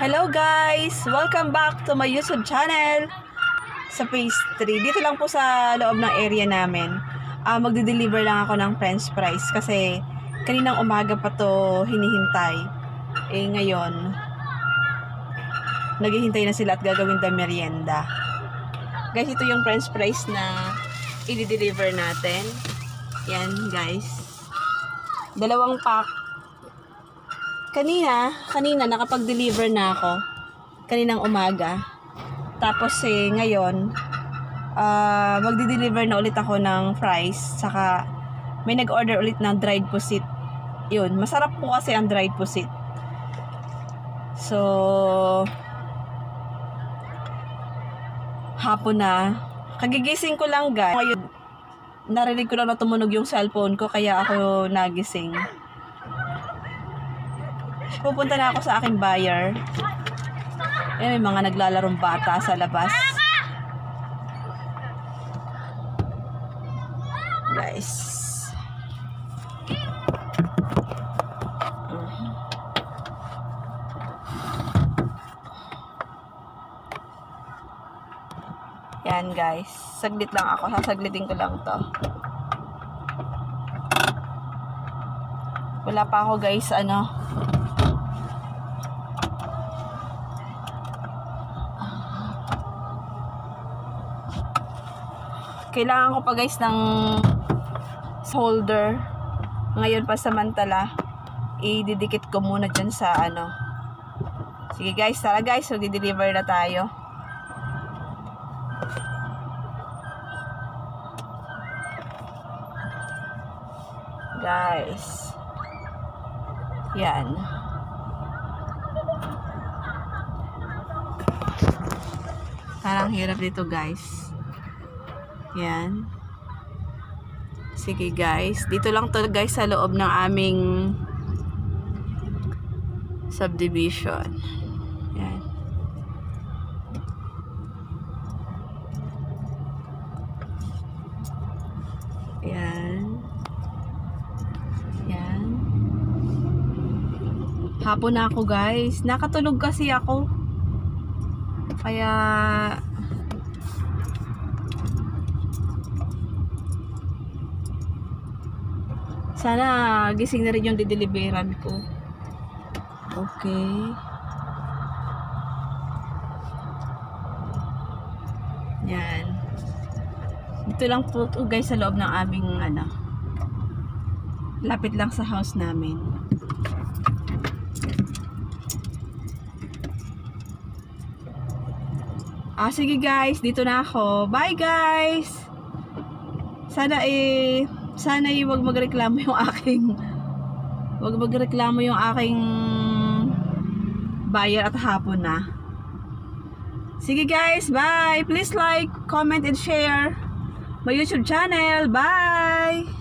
Hello guys! Welcome back to my YouTube channel sa 3. Dito lang po sa loob ng area namin. Ah, magde-deliver lang ako ng french fries kasi kaninang umaga pa to hinihintay. Eh ngayon, naghihintay na sila at gagawin na merienda. Guys, ito yung french fries na i-deliver natin. Yan guys. Dalawang pack kanina, kanina nakapag-deliver na ako. Kaninang umaga. Tapos eh, ngayon, uh, magdi-deliver na ulit ako ng fries. Saka, may nag-order ulit ng dried pusit. Yun, masarap po kasi ang dried pusit. So, hapon na. Kagigising ko lang guys. Ngayon, narinig ko lang na tumunog yung cellphone ko kaya ako nagising. Pupunta na ako sa aking buyer. Ayan, may mga naglalarong bata sa labas. Guys. Yan guys. Saglit lang ako. Sasaglitin ko lang to. Wala pa ako guys ano kailangan ko pa guys ng solder. Ngayon pa samantala i-didikit ko muna dyan sa ano. Sige guys tara guys so di-deliver na tayo. Guys. Yan. Parang hirap dito guys yan. Sige guys. Dito lang to guys sa loob ng aming subdivision. Yan. Yan. Yan. Hapon na ako guys. Nakatulog kasi ako. Kaya Sana gising na rin yung dideliveran ko. Okay. Yan. Dito lang po to guys sa loob ng aming ano. Lapit lang sa house namin. Ah, sige guys, dito na ako. Bye guys! Sana eh sana ay wag magreklamo yung aking wag magreklamo yung aking buyer at hapon na. Sige guys, bye! Please like, comment, and share my YouTube channel. Bye!